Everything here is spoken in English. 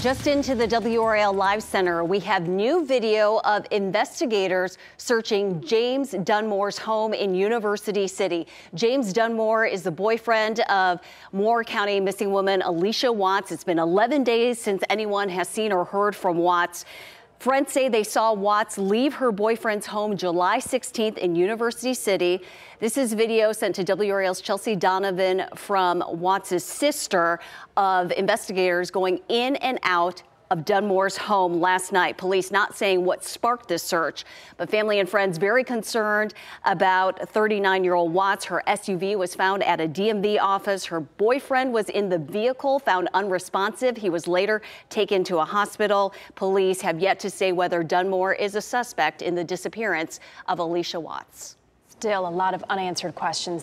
Just into the WRAL Live Center, we have new video of investigators searching James Dunmore's home in University City. James Dunmore is the boyfriend of Moore County missing woman Allisha Watts. It's been 11 days since anyone has seen or heard from Watts. Friends say they saw Watts leave her boyfriend's home July 16th in University City. This is video sent to WRAL's Chelsea Donovan from Watts' sister of investigators going in and out of Dunmore's home last night. Police not saying what sparked this search, but family and friends very concerned about 39 year old Watts. Her SUV was found at a DMV office. Her boyfriend was in the vehicle, found unresponsive. He was later taken to a hospital. Police have yet to say whether Dunmore is a suspect in the disappearance of Allisha Watts. Still a lot of unanswered questions.